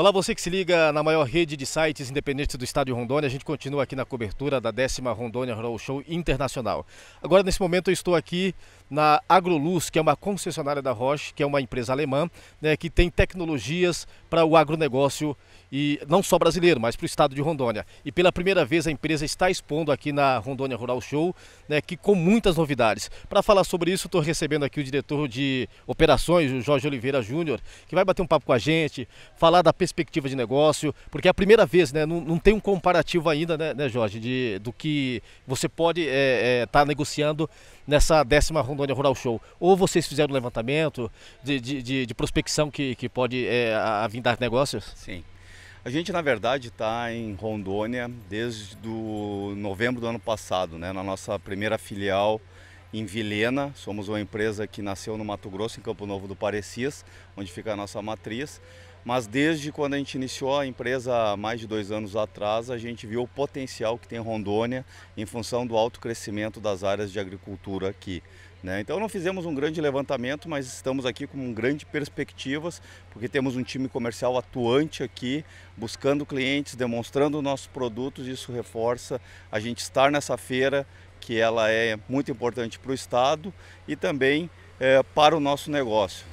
Olá, você que se liga na maior rede de sites independentes do estado de Rondônia. A gente continua aqui na cobertura da décima Rondônia Rural Show Internacional. Agora, nesse momento, eu estou aqui na Agroluz, que é uma concessionária da Roche, que é uma empresa alemã, né, que tem tecnologias para o agronegócio e não só brasileiro, mas para o estado de Rondônia. E pela primeira vez a empresa está expondo aqui na Rondônia Rural Show, né, que com muitas novidades. Para falar sobre isso, estou recebendo aqui o diretor de operações, o Jorge Oliveira Júnior, que vai bater um papo com a gente, falar da perspectiva de negócio, porque é a primeira vez, né, não, não tem um comparativo ainda, né, né Jorge, de, do que você pode estar é, é, tá negociando nessa décima Rondônia Rural Show. Ou vocês fizeram um levantamento de, de, de, de prospecção que, que pode é, a, a vir dar negócios? Sim. A gente, na verdade, está em Rondônia desde do novembro do ano passado, né, na nossa primeira filial em Vilhena. Somos uma empresa que nasceu no Mato Grosso, em Campo Novo do Parecis, onde fica a nossa matriz. Mas desde quando a gente iniciou a empresa há mais de dois anos atrás, a gente viu o potencial que tem Rondônia em função do alto crescimento das áreas de agricultura aqui. Né? Então não fizemos um grande levantamento, mas estamos aqui com grandes perspectivas, porque temos um time comercial atuante aqui, buscando clientes, demonstrando nossos produtos, isso reforça a gente estar nessa feira, que ela é muito importante para o Estado e também é, para o nosso negócio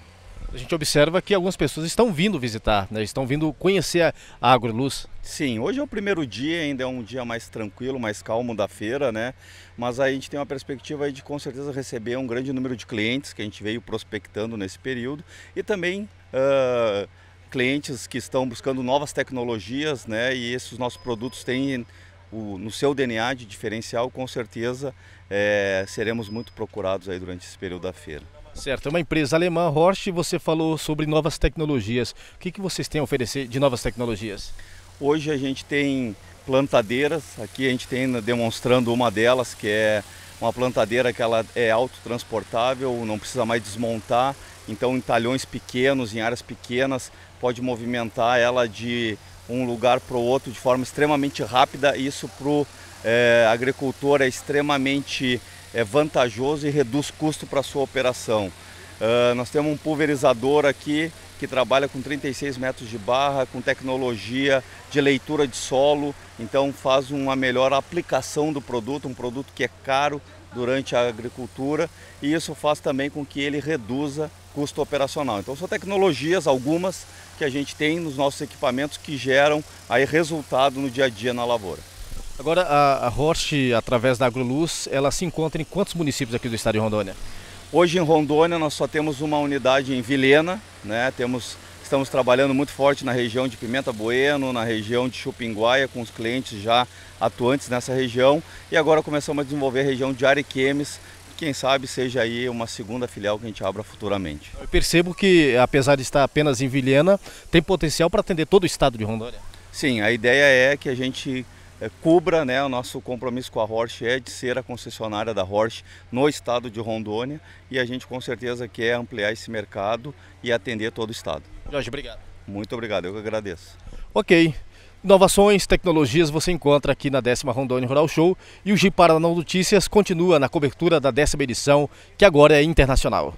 a gente observa que algumas pessoas estão vindo visitar, né? estão vindo conhecer a AgroLuz. Sim, hoje é o primeiro dia, ainda é um dia mais tranquilo, mais calmo da feira, né? Mas a gente tem uma perspectiva de com certeza receber um grande número de clientes que a gente veio prospectando nesse período e também uh, clientes que estão buscando novas tecnologias, né? E esses nossos produtos têm o, no seu DNA de diferencial, com certeza é, seremos muito procurados aí durante esse período da feira. Certo, é uma empresa alemã, Horst, você falou sobre novas tecnologias. O que, que vocês têm a oferecer de novas tecnologias? Hoje a gente tem plantadeiras, aqui a gente tem demonstrando uma delas, que é uma plantadeira que ela é autotransportável, não precisa mais desmontar, então em talhões pequenos, em áreas pequenas, pode movimentar ela de um lugar para o outro de forma extremamente rápida. Isso para o é, agricultor é extremamente é vantajoso e reduz custo para a sua operação. Uh, nós temos um pulverizador aqui que trabalha com 36 metros de barra, com tecnologia de leitura de solo, então faz uma melhor aplicação do produto, um produto que é caro durante a agricultura e isso faz também com que ele reduza custo operacional. Então são tecnologias, algumas, que a gente tem nos nossos equipamentos que geram aí resultado no dia a dia na lavoura. Agora, a, a Horst, através da AgroLuz, ela se encontra em quantos municípios aqui do estado de Rondônia? Hoje em Rondônia nós só temos uma unidade em Vilhena, né? temos, estamos trabalhando muito forte na região de Pimenta Bueno, na região de Chupinguaia, com os clientes já atuantes nessa região. E agora começamos a desenvolver a região de Ariquemes, quem sabe seja aí uma segunda filial que a gente abra futuramente. Eu percebo que, apesar de estar apenas em Vilhena, tem potencial para atender todo o estado de Rondônia. Sim, a ideia é que a gente cubra, né, o nosso compromisso com a Horsch é de ser a concessionária da Horsch no estado de Rondônia e a gente com certeza quer ampliar esse mercado e atender todo o estado. Jorge, obrigado. Muito obrigado, eu que agradeço. Ok. Inovações, tecnologias você encontra aqui na décima Rondônia Rural Show e o G Paraná Notícias continua na cobertura da décima edição, que agora é internacional.